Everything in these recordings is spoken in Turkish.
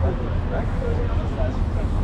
Breakfast.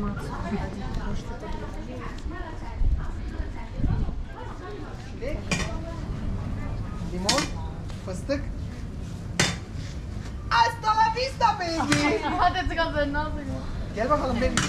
информацию найти, потому что это Limon, fıstık. Hasta la vista baby. Hadi çıkalım ben ne yapayım? Gel bakalım baby.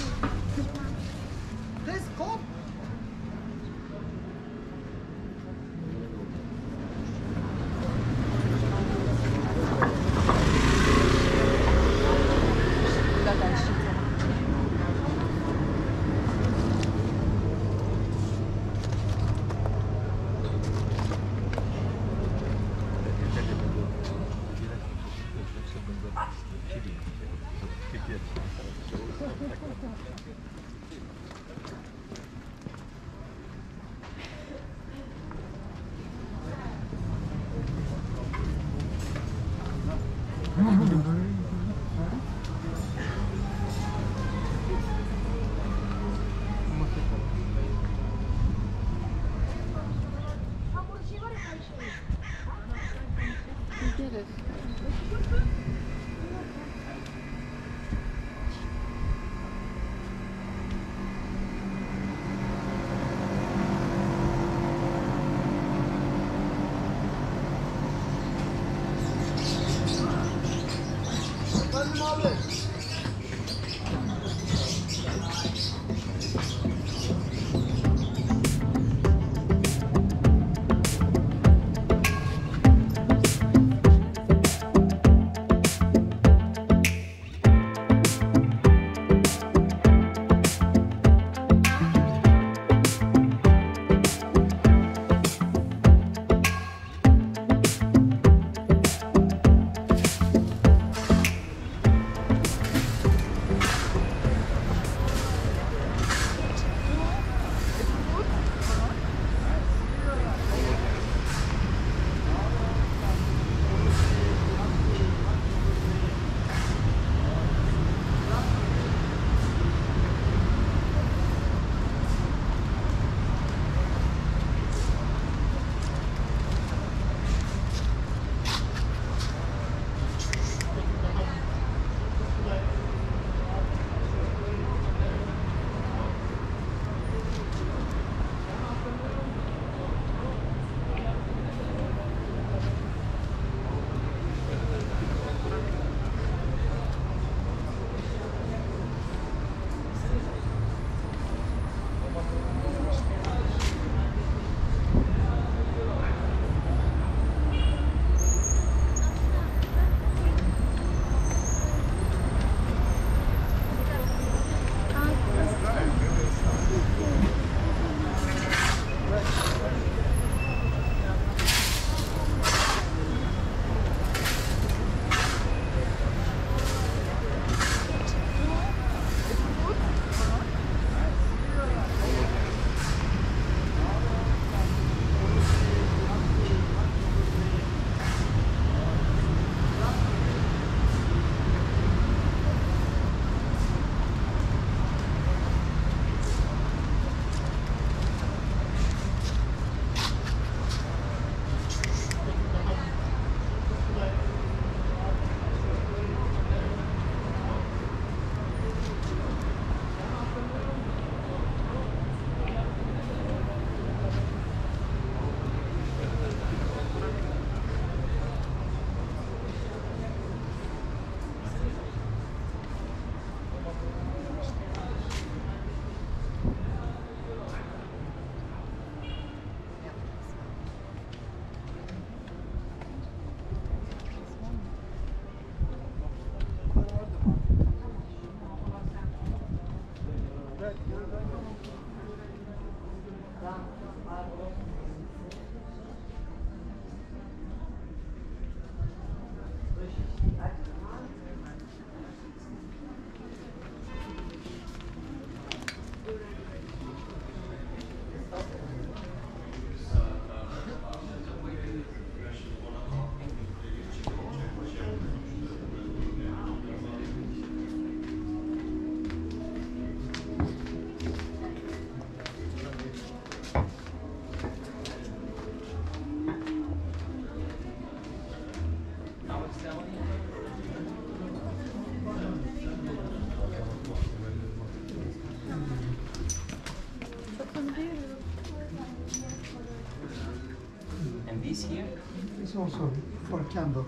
It's also for candle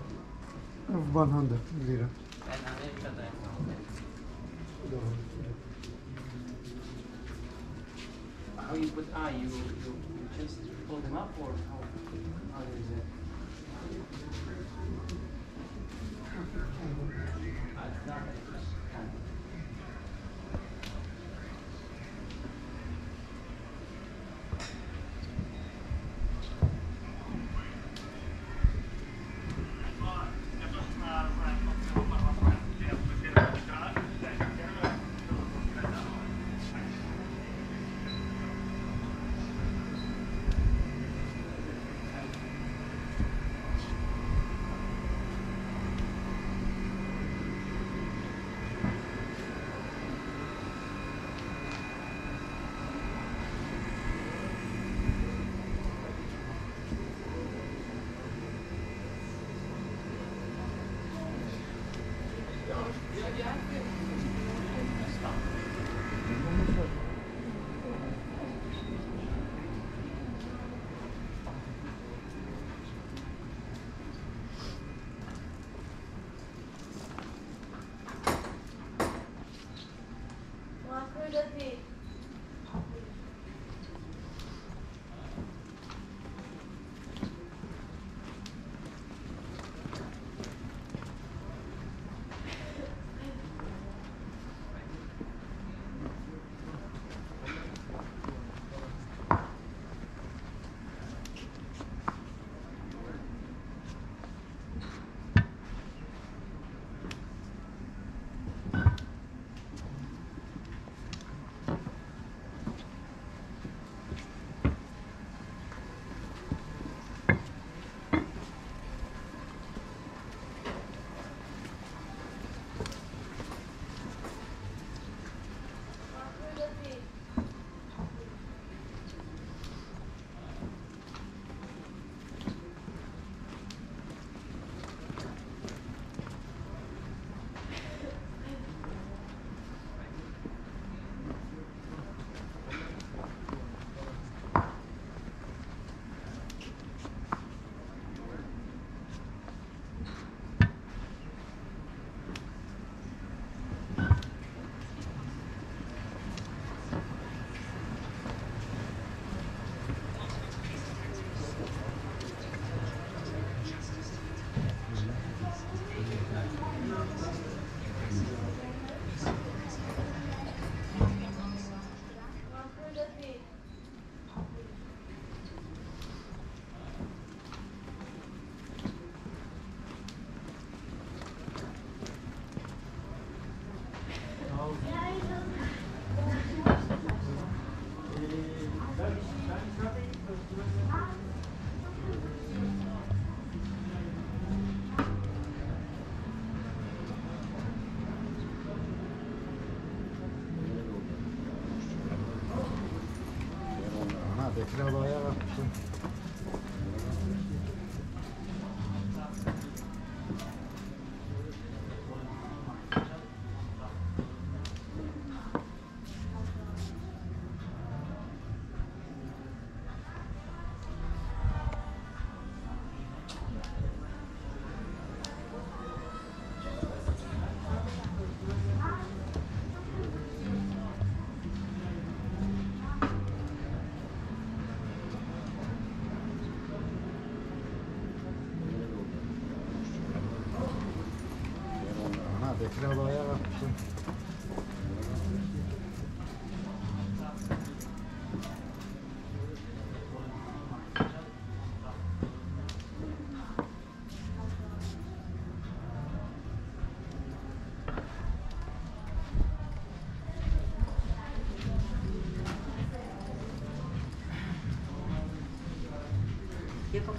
of 100 lira. How you put ah you you, you just pull them up or how how is it? Ah,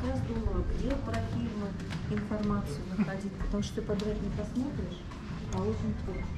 Раз думаю, где про фильмы информацию находить, потому что ты подряд не посмотришь, а очень хочется.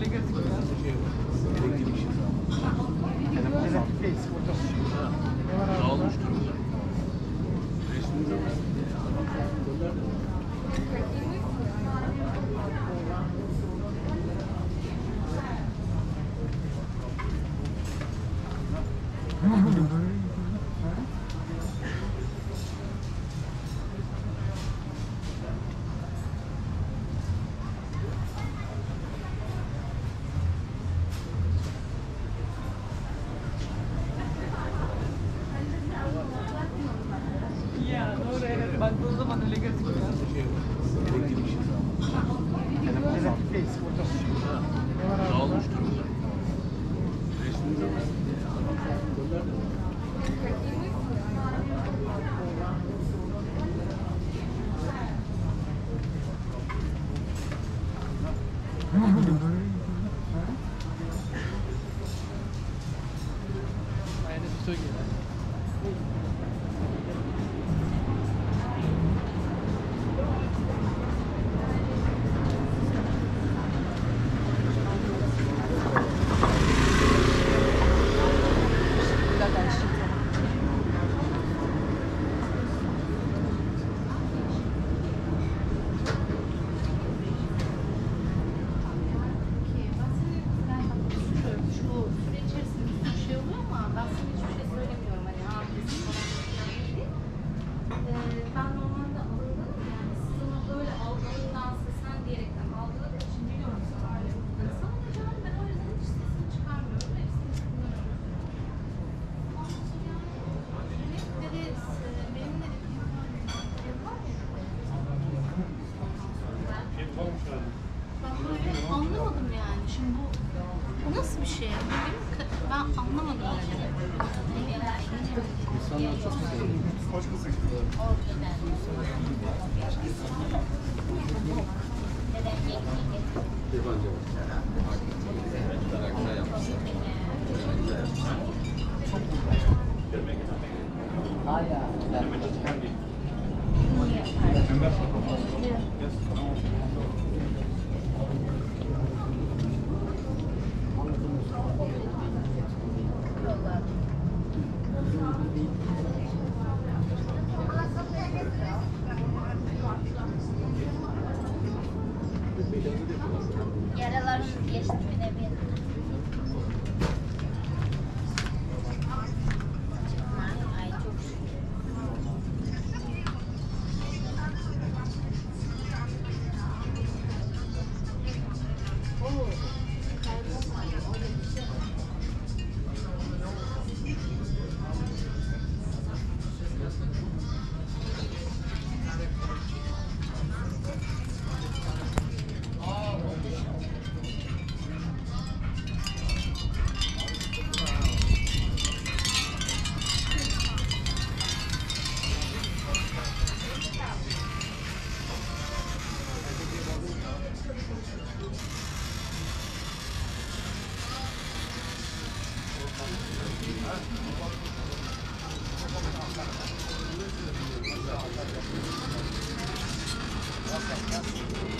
liga Jest. Jest. Okay,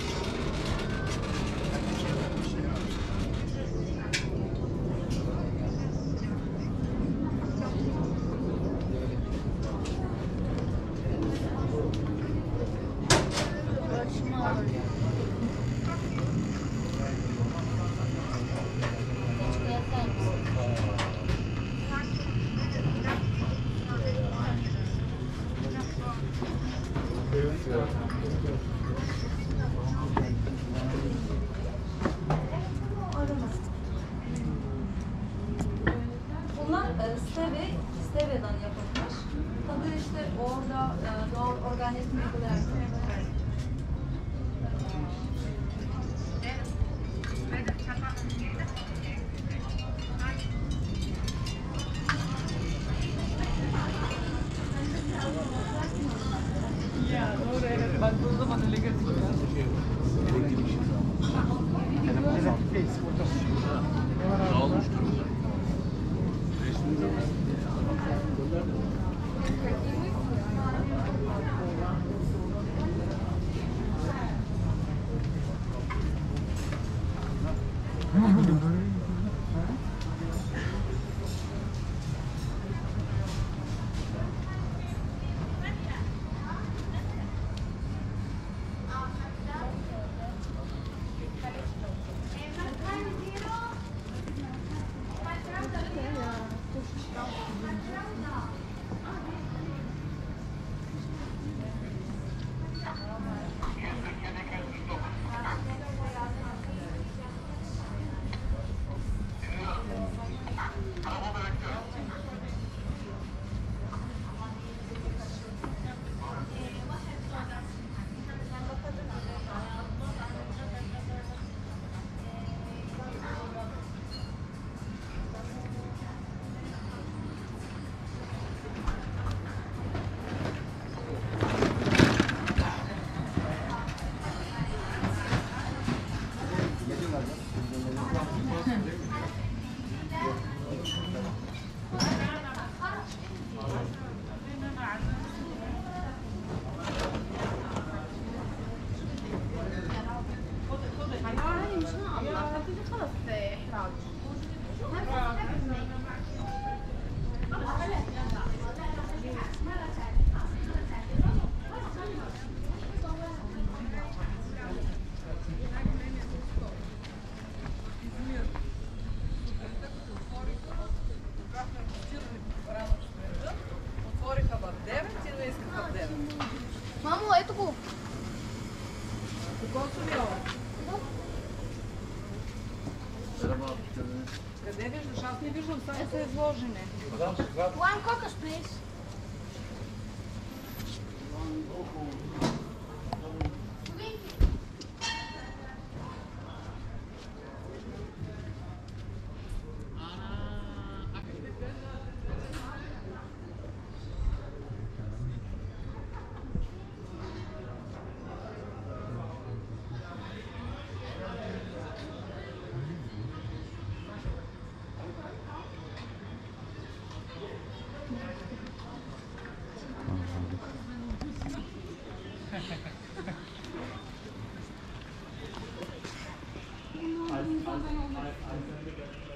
はい。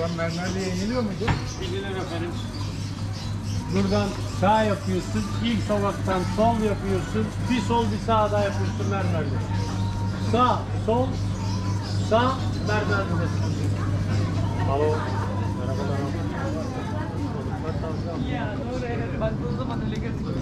Buradan mermerliğe iniliyor muydu? Bilgiler efendim. Buradan sağ yapıyorsun. ilk sokaktan sol yapıyorsun. Bir sol bir sağ daha yapıyorsun mermerli. Sağ, sol, sağ, mermerli. Alo. Merhabalar. Ya doğru evet baktığın zaman öyle gözüküyor.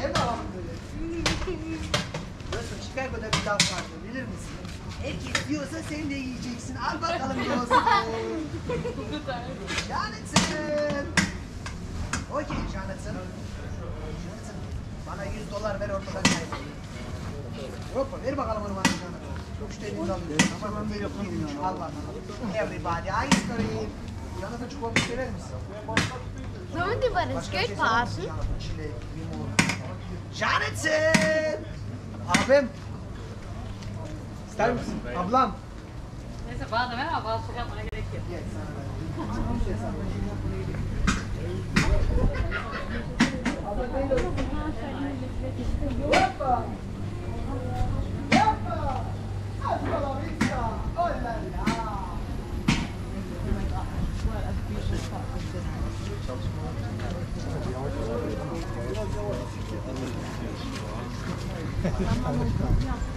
Gel bakalım böyle. Dostum Chicago'da bir laf vardır bilir misin? Herkes diyorsa sen de yiyeceksin. Al bakalım dostum. Jonathan. Okey Jonathan. Jonathan. Bana 100 dolar ver ortadan kaybol. Hoppa ver bakalım onu bana Jonathan. Müşterinin alıyor. Tamam ben yokum ya. Al bakalım. Everybody ice cream. Jonathan çikolata sever misin? Sollen die bei den şey misin Jonathan? Çilek, limon. Jonathan! Abim. İster misin? Ablam. Neyse bana da ver ama bana çok yapmana gerek yok. Ver. Hoppa! Hoppa! Hasta la vista! Oh la la! Buyurun, 한번 볼게요. 한번 볼게요.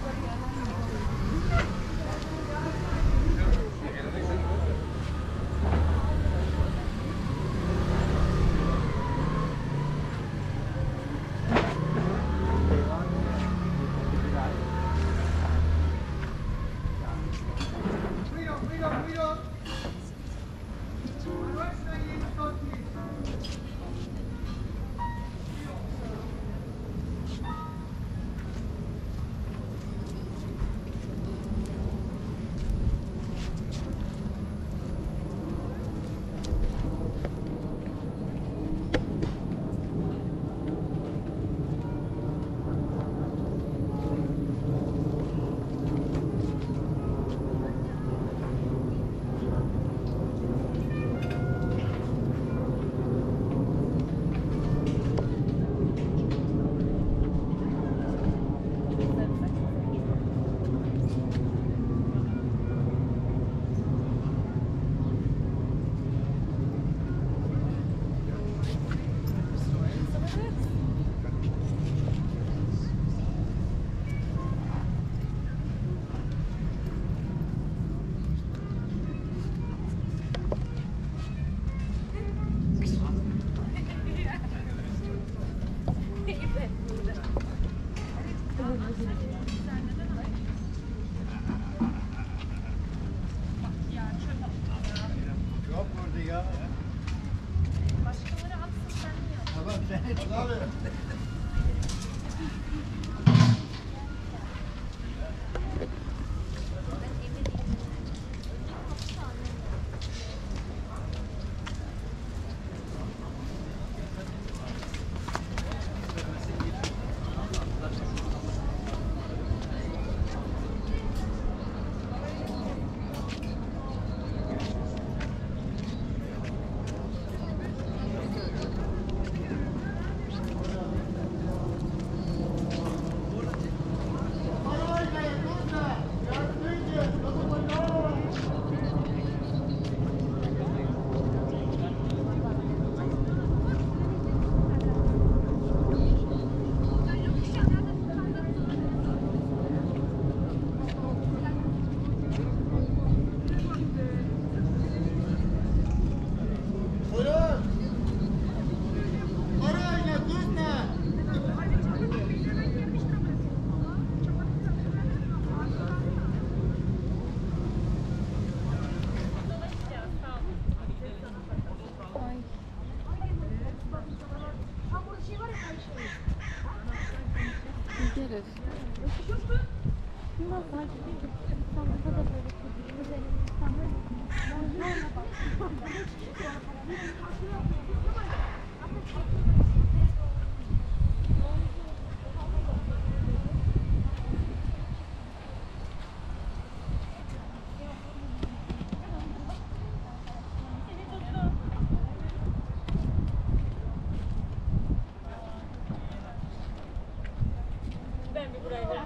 por.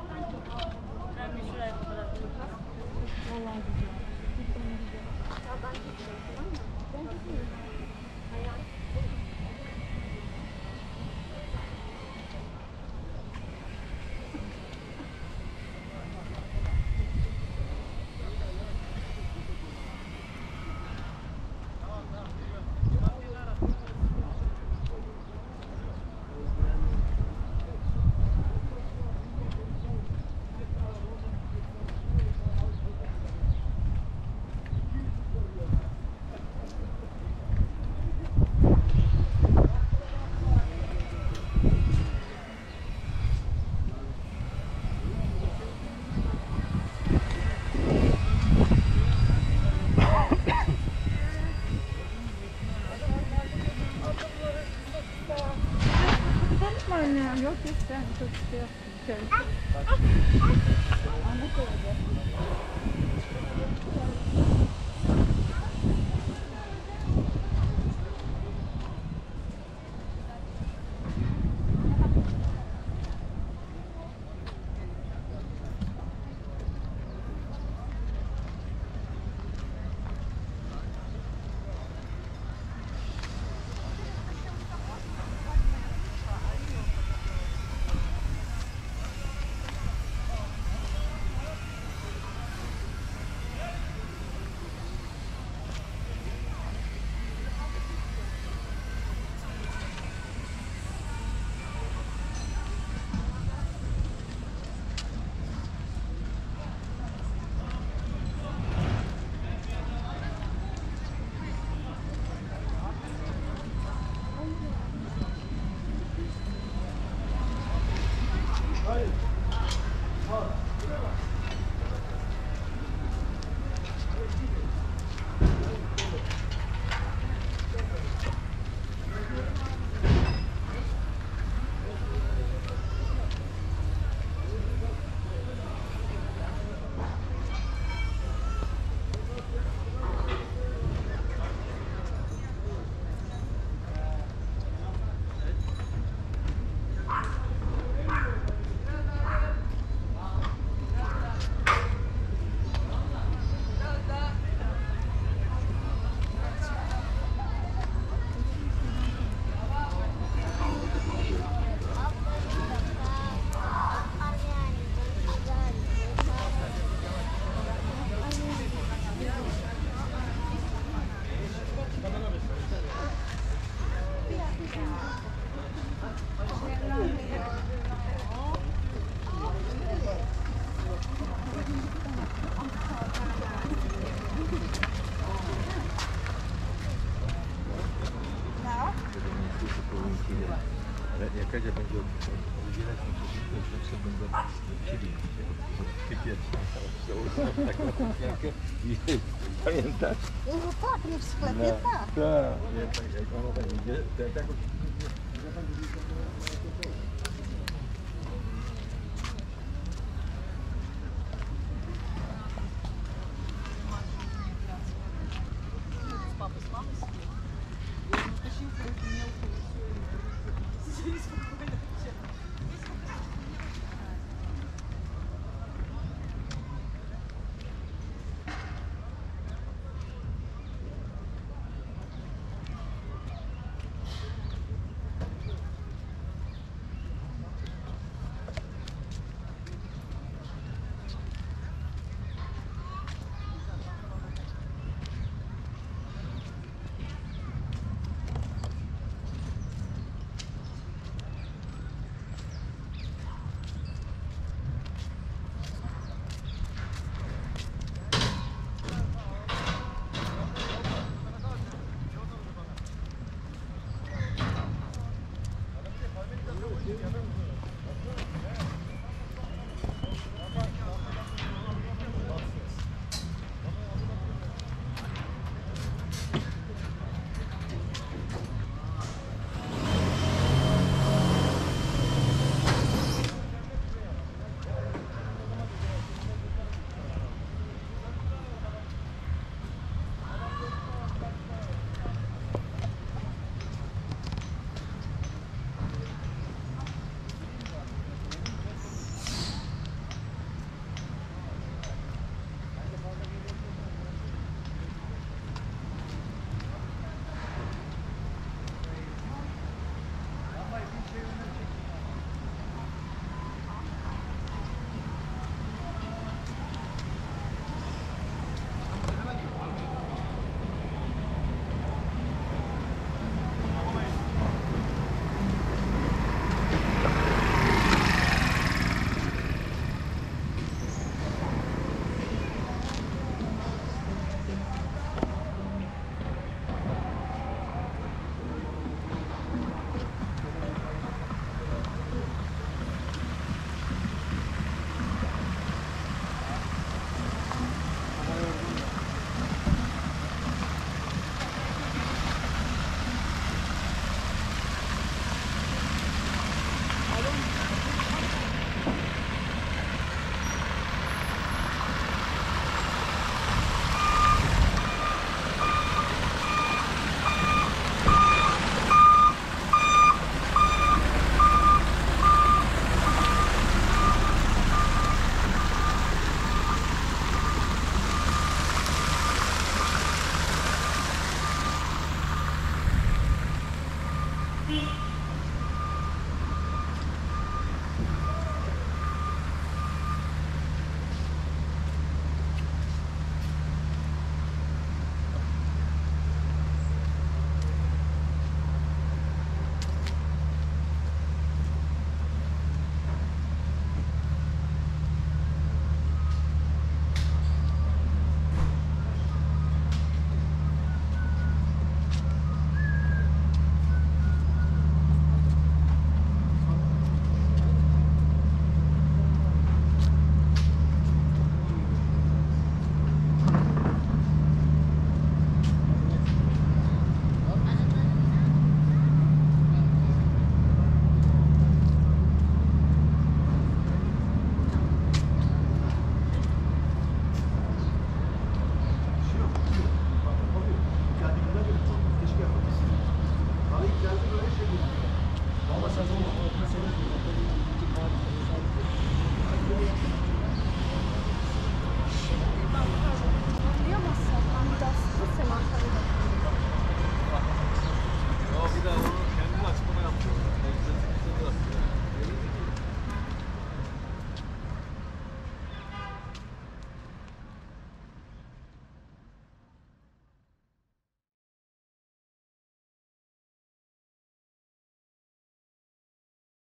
тут все. Te, te